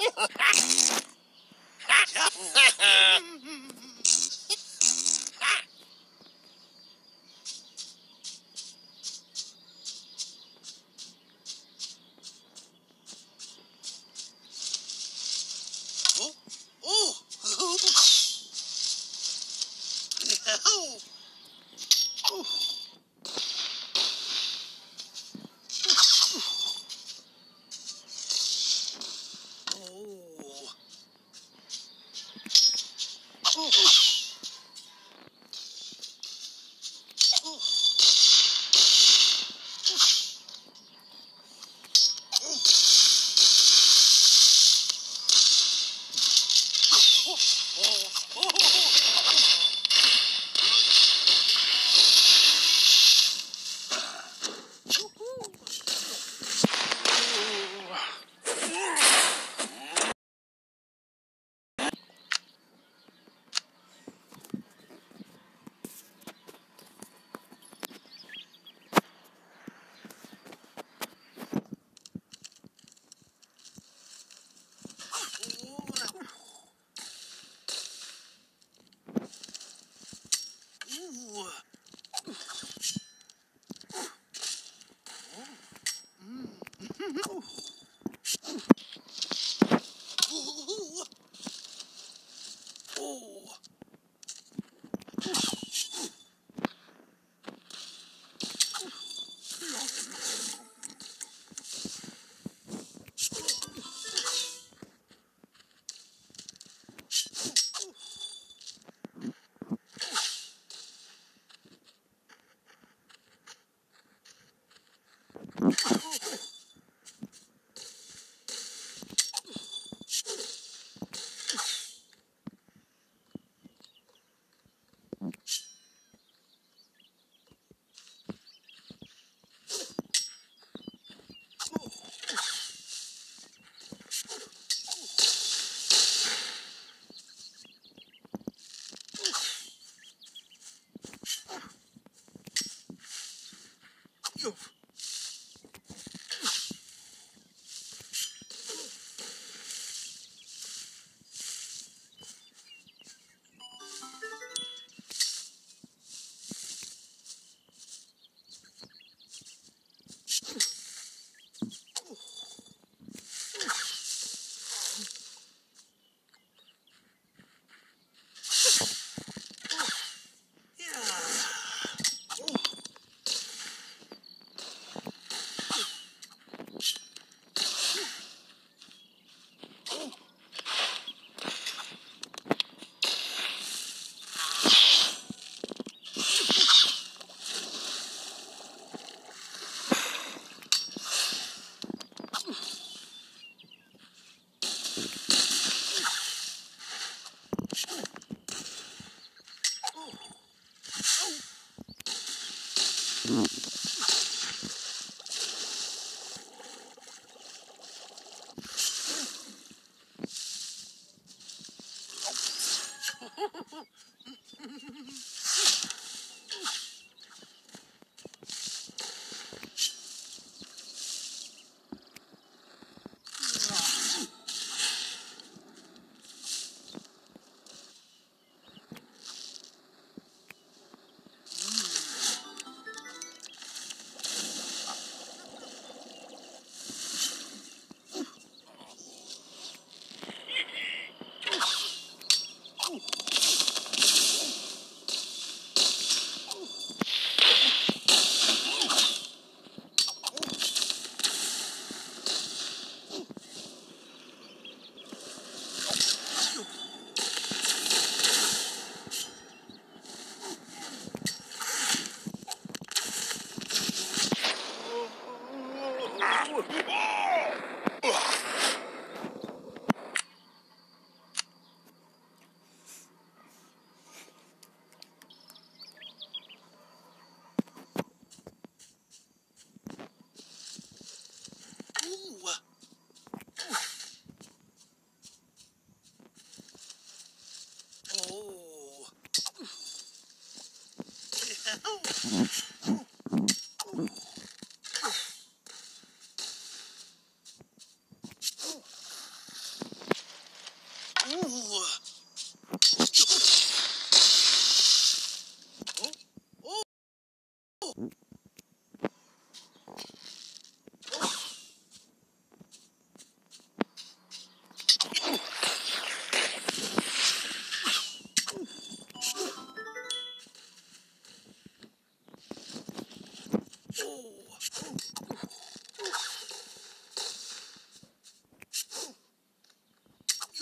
you.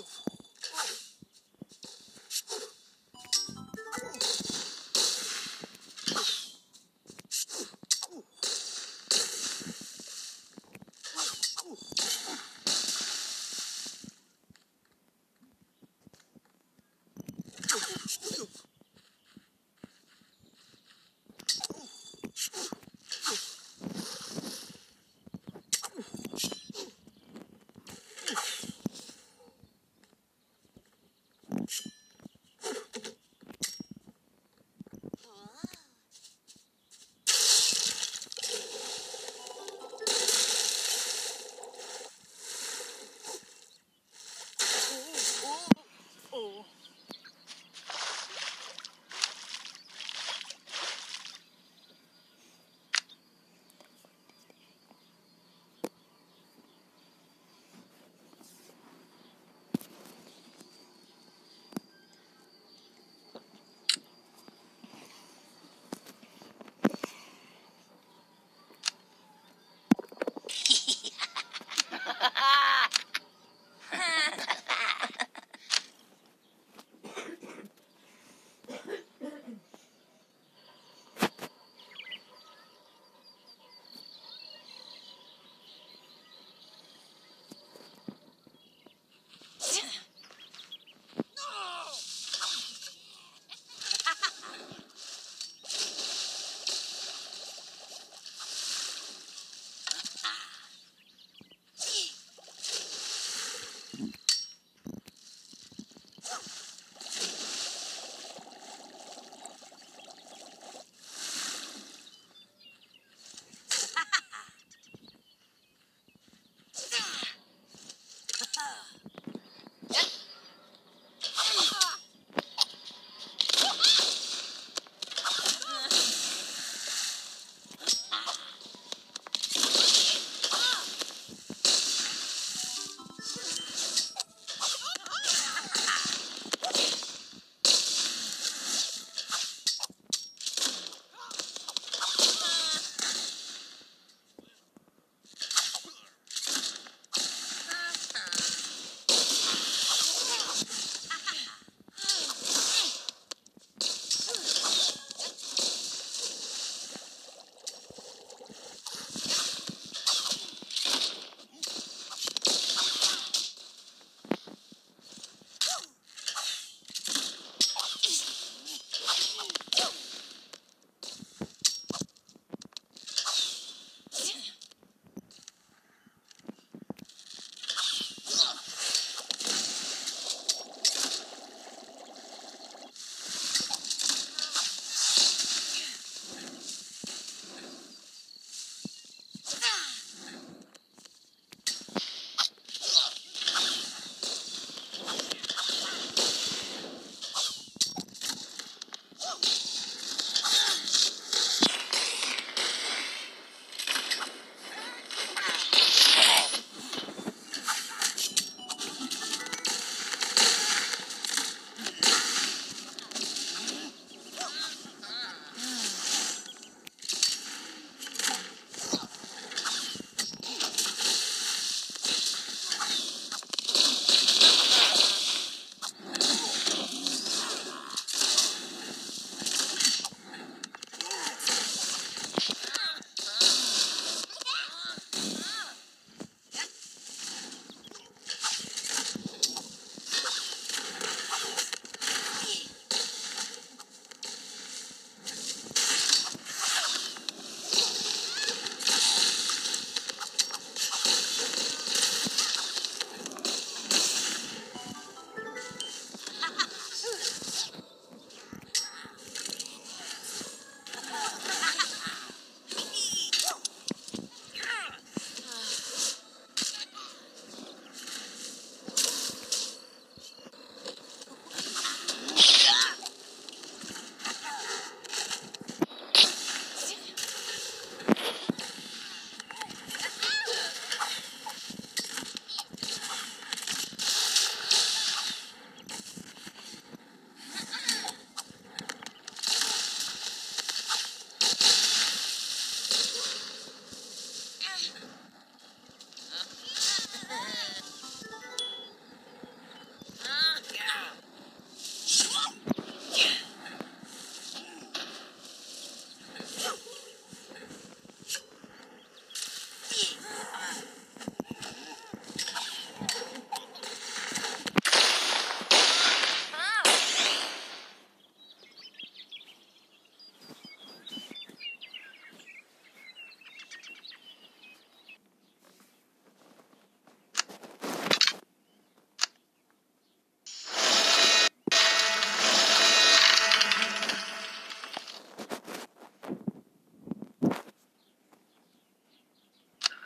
beautiful.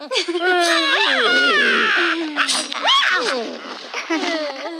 Ha ha ha!